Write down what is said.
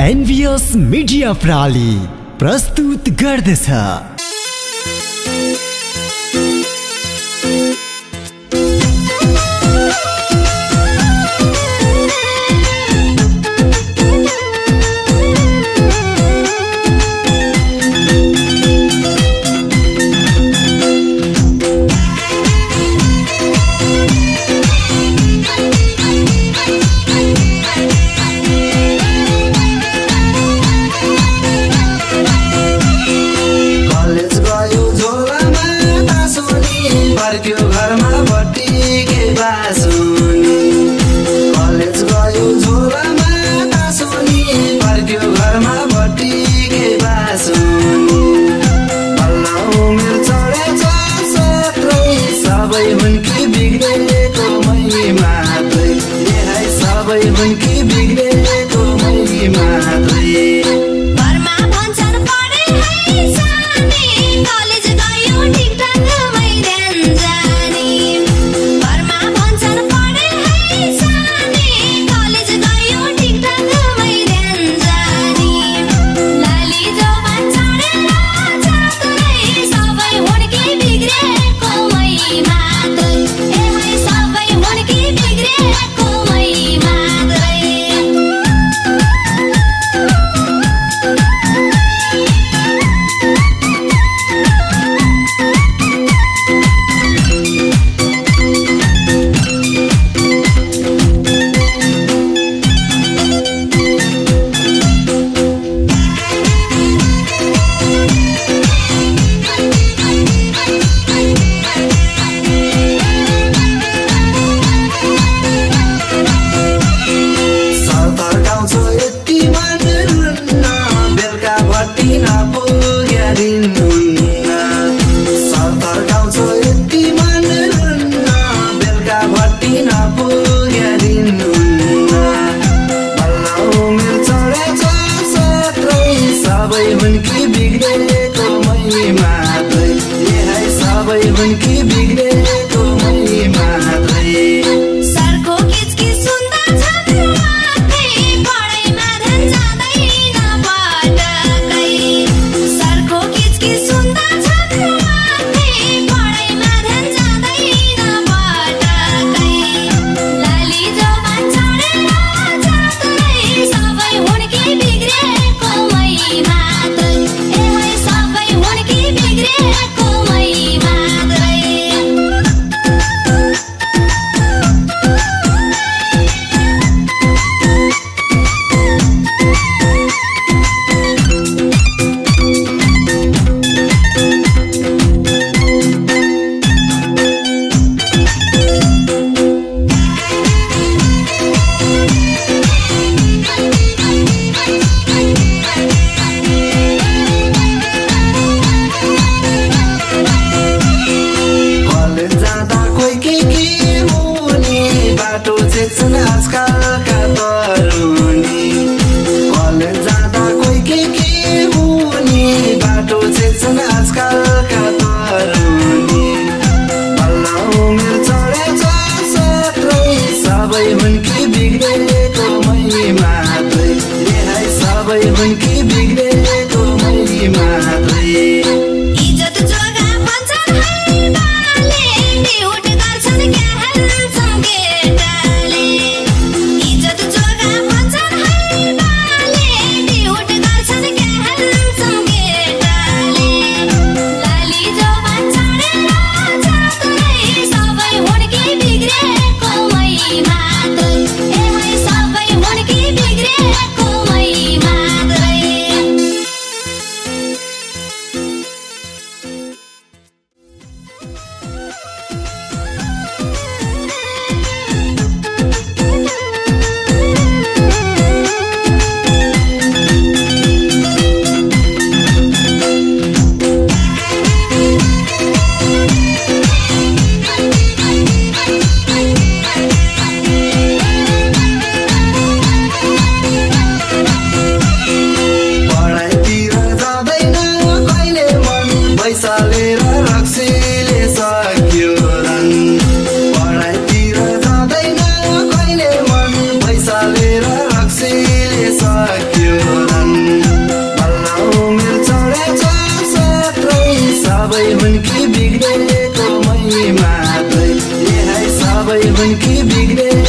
NVS media प्रणाली प्रस्तुत गर्दछ फर्क्यो घरमा बासुनी कलेज गयो झोलामा घरमा बासुनी सबै सबै हुन् कि बिग्रेको मै मात्रै। सबै हुन् कि बिग्रे सबै हुन् कि मैमा सबै बिग्रे Que keep.